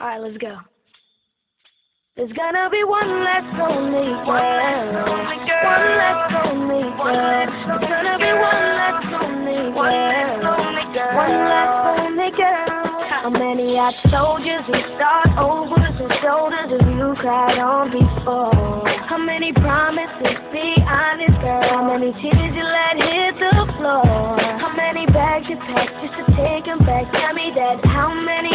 Alright, let's go. There's gonna be one less lonely girl. One less lonely girl. There's gonna be one less lonely girl. One less lonely girl. How many hot soldiers and start overs and shoulders have you cried on before? How many promises? Be honest, girl. How many tears you let hit the floor? How many bags you packed just to take them back? Tell me that. How many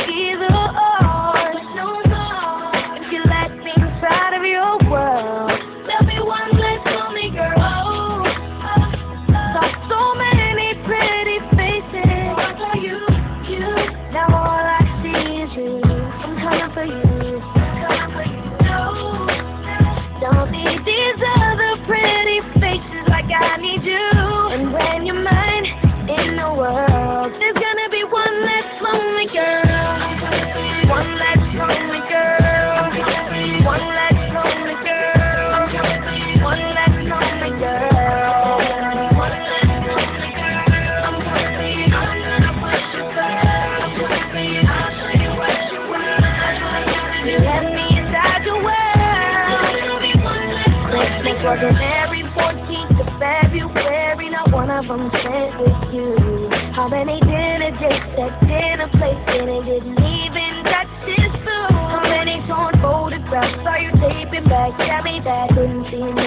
Wasn't 14th of February. Not one of them spent with you. How many dinner dates that dinner place and didn't even touch his food? How many torn photographs are you taping back? Tell me that couldn't see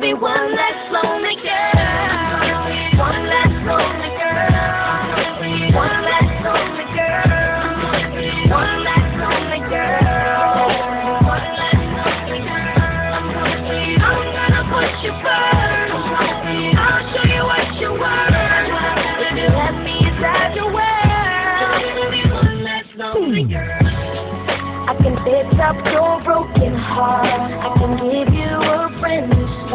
be one less lonely girl. One less lonely girl. One less lonely girl. One less lonely girl. One less lonely girl. I'm gonna push you first. I'll show you what you worth. If you let me inside your world, there'll be one less lonely hmm. girl. I can fix up your broken heart.